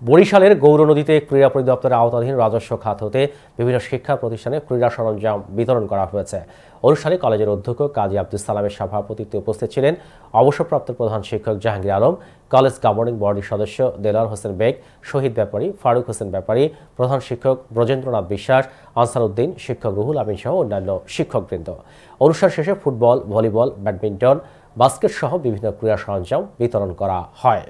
বরিশালের গৌর নদীতে ক্রীড়া পরিদপ্তরের আওতাধীন রাজস্ব খাত হতে বিভিন্ন শিক্ষা প্রতিষ্ঠানে ক্রীড়া সরঞ্জাম বিতরণ করা হয়েছে। অনুষ্ঠানে কলেজের অধ্যক্ষ কাজী আব্দুল সালামের সভাপতিত্বে উপস্থিত ছিলেন অবসরপ্রাপ্ত প্রধান শিক্ষক জাহাঙ্গীর আলম, কলেজ গভর্নিং বডির সদস্য দেলার হোসেন বেগ, শহীদ ব্যাপারী ফারুক হোসেন ব্যাপারী, প্রধান শিক্ষক ব্রজেন্দ্রনাথ বিশ্বাস আনসার উদ্দিন শিক্ষক রুহুল আমিন সহ অন্যান্য শিক্ষকবৃন্দ। অনুষ্ঠান শেষে ফুটবল, ভলিবল, ব্যাডমিন্টন বাস্কেট সহ বিভিন্ন ক্রীড়া সরঞ্জাম বিতরণ করা হয়।